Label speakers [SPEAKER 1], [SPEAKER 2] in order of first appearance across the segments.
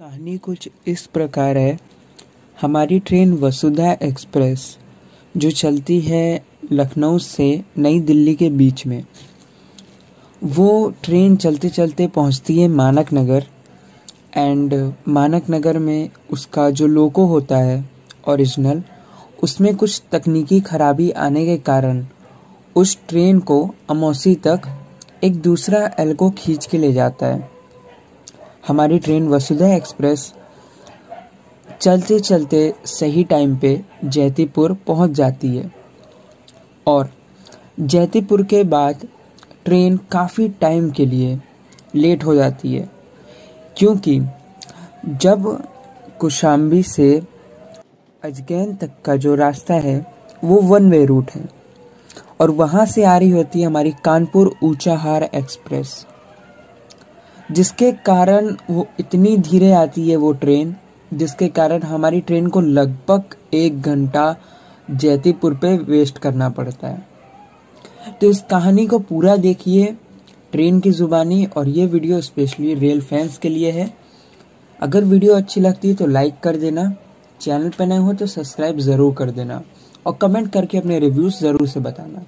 [SPEAKER 1] कहानी कुछ इस प्रकार है। हमारी ट्रेन वसुधा एक्सप्रेस, जो चलती है लखनऊ से नई दिल्ली के बीच में। वो ट्रेन चलते चलते पहुँचती है मानक नगर एंड मानक नगर में उसका जो लोको होता है ओरिजिनल उसमें कुछ तकनीकी खराबी आने के कारण उस ट्रेन को अमौसी तक एक दूसरा एल्को खींच के ले जाता है। हमारी ट्रेन वसुधा एक्सप्रेस चलते चलते सही टाइम पे जैतीपुर पहुँच जाती है। और जैतीपुर के बाद ट्रेन काफ़ी टाइम के लिए लेट हो जाती है। क्योंकि जब कुशाम्बी से अजगैन तक का जो रास्ता है, वो वन वे रूट है। और वहाँ से आ रही होती है हमारी कानपुर ऊंचाहार एक्सप्रेस जिसके कारण वो इतनी धीरे आती है वो ट्रेन जिसके कारण हमारी ट्रेन को लगभग एक घंटा जैतीपुर पे वेस्ट करना पड़ता है। तो इस कहानी को पूरा देखिए ट्रेन की ज़ुबानी, और ये वीडियो स्पेशली रेल फैंस के लिए है। अगर वीडियो अच्छी लगती है तो लाइक कर देना चैनल पर नए हो तो सब्सक्राइब ज़रूर कर देना, और कमेंट करके अपने रिव्यूज़ ज़रूर से बताना।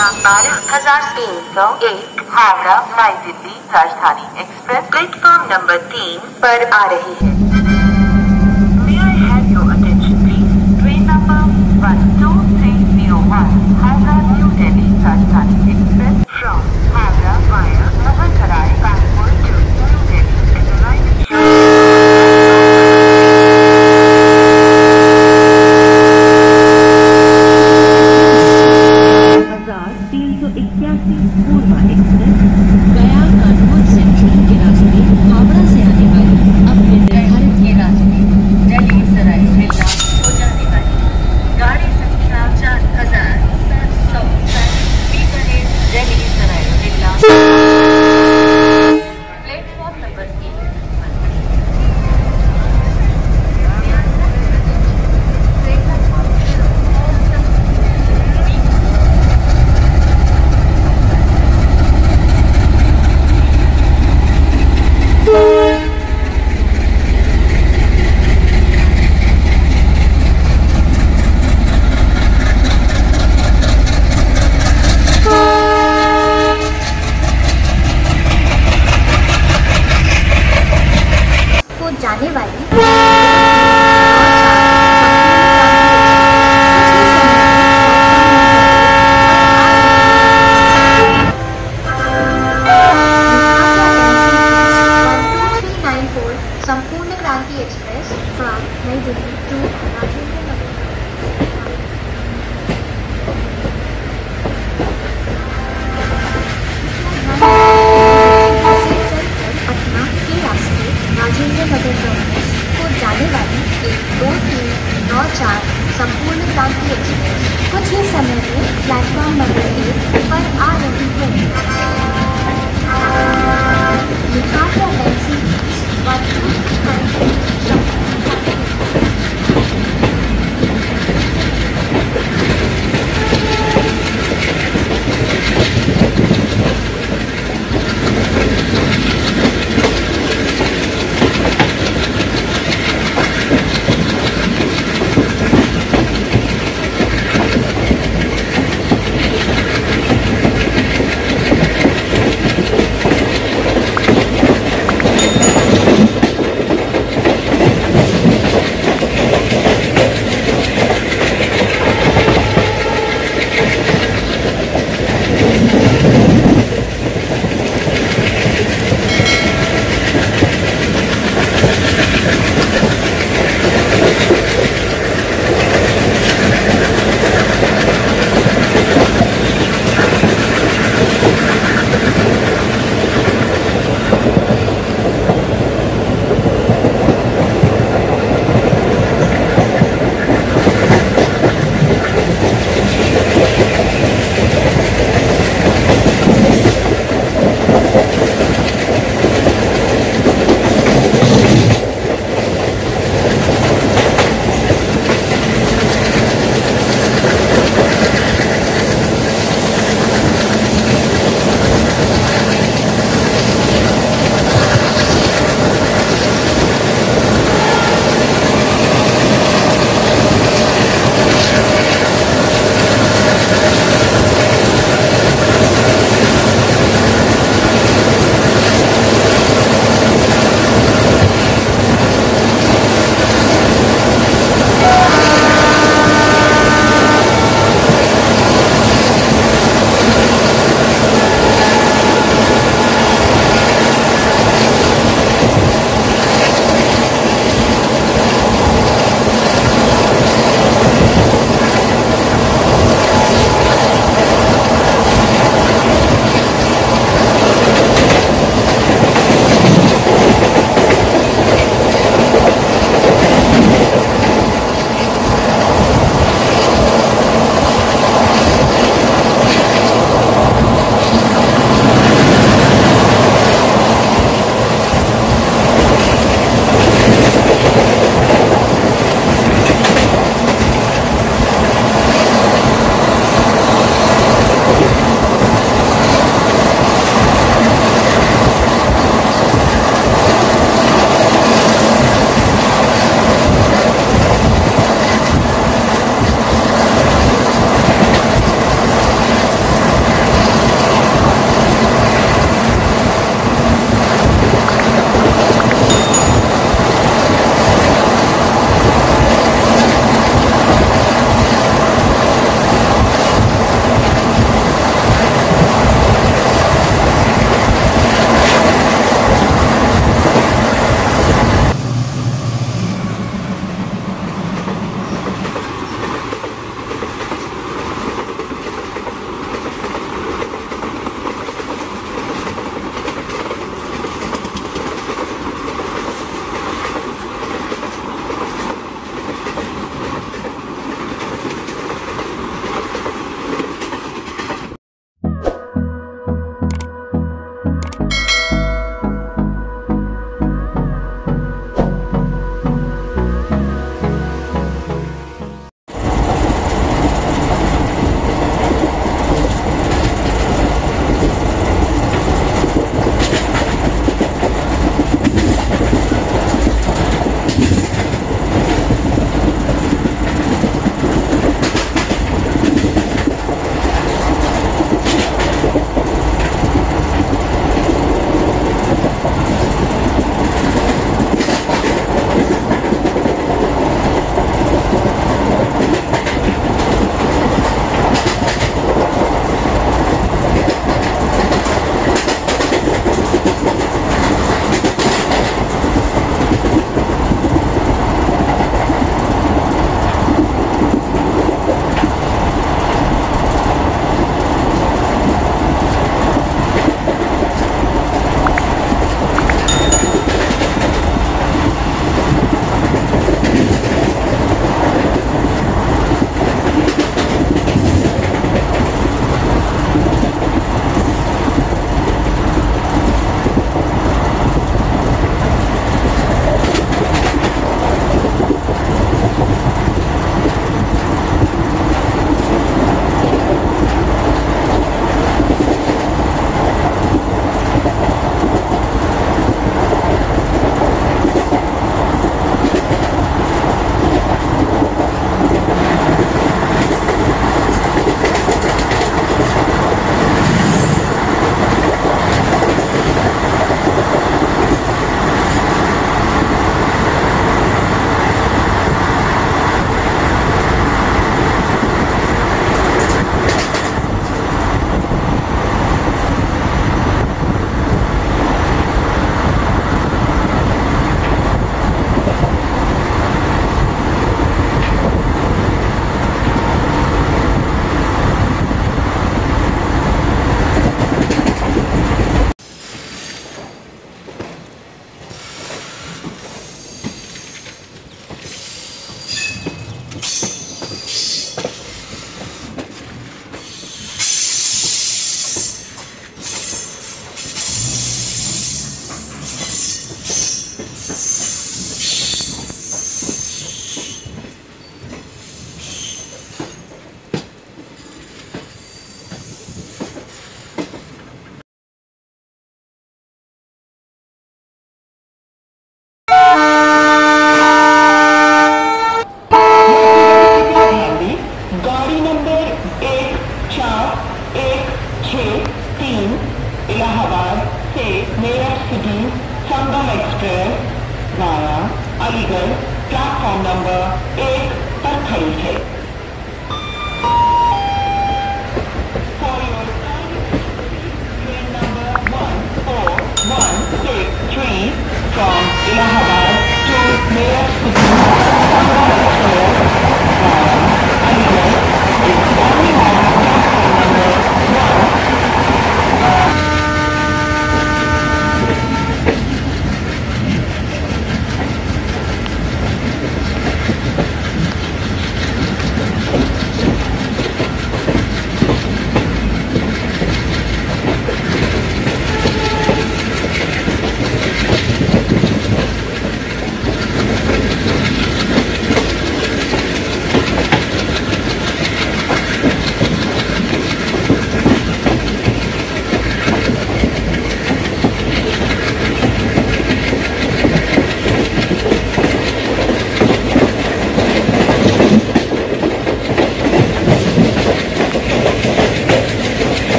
[SPEAKER 2] बारह हज़ार तीन सौ एक, हावड़ा नई दिल्ली राजधानी एक्सप्रेस। प्लेटफॉर्म नंबर तीन पर आ रही है।